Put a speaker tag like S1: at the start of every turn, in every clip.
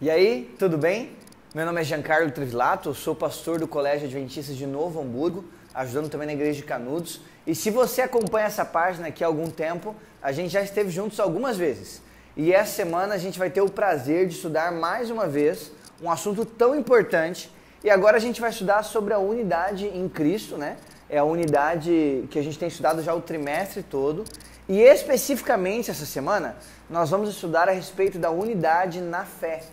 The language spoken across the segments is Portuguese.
S1: E aí, tudo bem? Meu nome é Giancarlo Trevilato, sou pastor do Colégio Adventistas de Novo Hamburgo, ajudando também na Igreja de Canudos. E se você acompanha essa página aqui há algum tempo, a gente já esteve juntos algumas vezes. E essa semana a gente vai ter o prazer de estudar mais uma vez um assunto tão importante. E agora a gente vai estudar sobre a unidade em Cristo, né? É a unidade que a gente tem estudado já o trimestre todo. E especificamente essa semana, nós vamos estudar a respeito da unidade na fé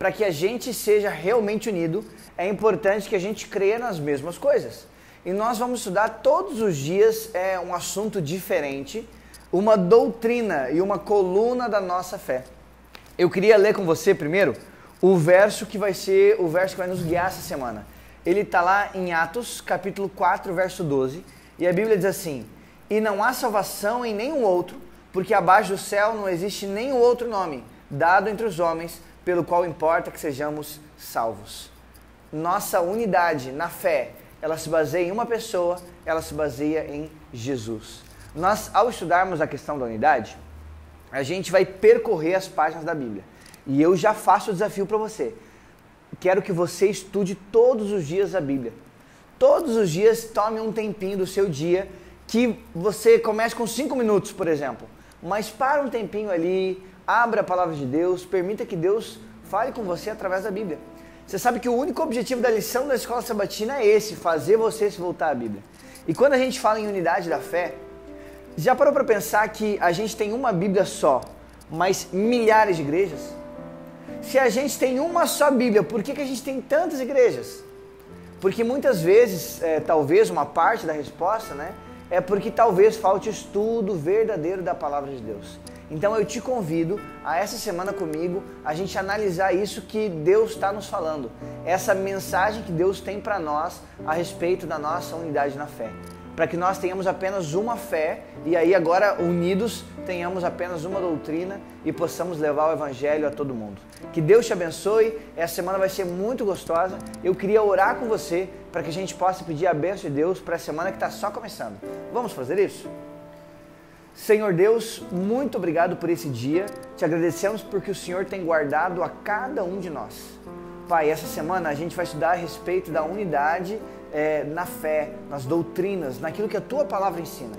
S1: para que a gente seja realmente unido, é importante que a gente creia nas mesmas coisas. E nós vamos estudar todos os dias é um assunto diferente, uma doutrina e uma coluna da nossa fé. Eu queria ler com você primeiro o verso que vai ser o verso que vai nos guiar essa semana. Ele está lá em Atos, capítulo 4, verso 12, e a Bíblia diz assim: E não há salvação em nenhum outro, porque abaixo do céu não existe nenhum outro nome dado entre os homens pelo qual importa que sejamos salvos. Nossa unidade na fé, ela se baseia em uma pessoa, ela se baseia em Jesus. Nós, ao estudarmos a questão da unidade, a gente vai percorrer as páginas da Bíblia. E eu já faço o desafio para você. Quero que você estude todos os dias a Bíblia. Todos os dias tome um tempinho do seu dia que você comece com cinco minutos, por exemplo. Mas para um tempinho ali, abra a palavra de Deus, permita que Deus fale com você através da Bíblia. Você sabe que o único objetivo da lição da escola sabatina é esse, fazer você se voltar à Bíblia. E quando a gente fala em unidade da fé, já parou para pensar que a gente tem uma Bíblia só, mas milhares de igrejas? Se a gente tem uma só Bíblia, por que, que a gente tem tantas igrejas? Porque muitas vezes, é, talvez uma parte da resposta, né, é porque talvez falte estudo verdadeiro da palavra de Deus. Então eu te convido a essa semana comigo a gente analisar isso que Deus está nos falando, essa mensagem que Deus tem para nós a respeito da nossa unidade na fé, para que nós tenhamos apenas uma fé e aí agora unidos tenhamos apenas uma doutrina e possamos levar o evangelho a todo mundo. Que Deus te abençoe. Essa semana vai ser muito gostosa. Eu queria orar com você para que a gente possa pedir a bênção de Deus para a semana que está só começando. Vamos fazer isso? Senhor Deus, muito obrigado por esse dia. Te agradecemos porque o Senhor tem guardado a cada um de nós. Pai, essa semana a gente vai estudar a respeito da unidade é, na fé, nas doutrinas, naquilo que a tua palavra ensina.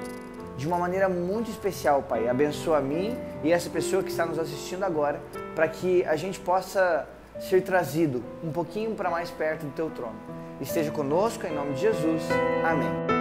S1: De uma maneira muito especial, Pai. Abençoa a mim e essa pessoa que está nos assistindo agora, para que a gente possa ser trazido um pouquinho para mais perto do teu trono. Esteja conosco, em nome de Jesus. Amém.